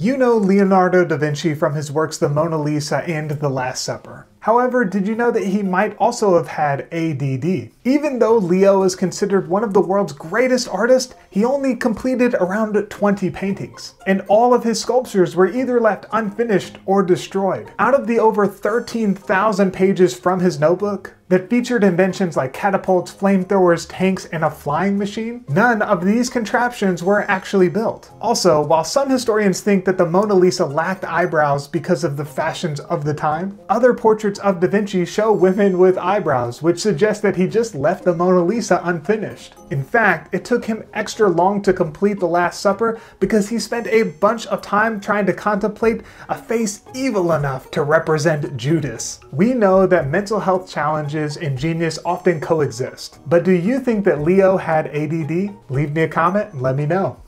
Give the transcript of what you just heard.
You know Leonardo da Vinci from his works The Mona Lisa and The Last Supper. However, did you know that he might also have had ADD? Even though Leo is considered one of the world's greatest artists, he only completed around 20 paintings. And all of his sculptures were either left unfinished or destroyed. Out of the over 13,000 pages from his notebook, that featured inventions like catapults, flamethrowers, tanks, and a flying machine, none of these contraptions were actually built. Also, while some historians think that the Mona Lisa lacked eyebrows because of the fashions of the time, other portraits of Da Vinci show women with eyebrows, which suggests that he just left the Mona Lisa unfinished. In fact, it took him extra long to complete The Last Supper because he spent a bunch of time trying to contemplate a face evil enough to represent Judas. We know that mental health challenges and genius often coexist. But do you think that Leo had ADD? Leave me a comment and let me know.